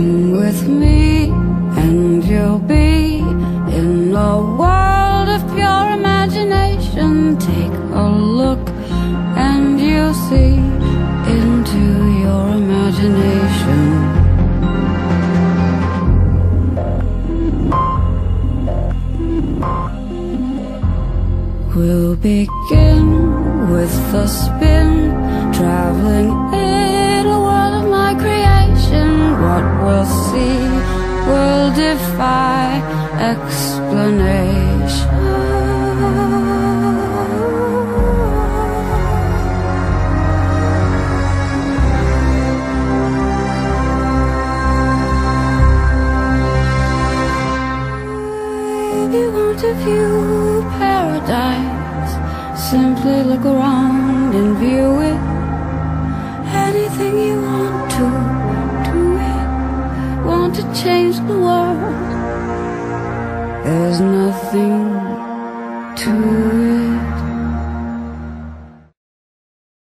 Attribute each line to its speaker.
Speaker 1: Come with me and you'll be in a world of pure imagination. Take a look and you'll see into your imagination. We'll begin with the spirit. Explanation. If you want to view paradise, simply look around and view it. Anything you want to, do it. Want to change the world. There's nothing to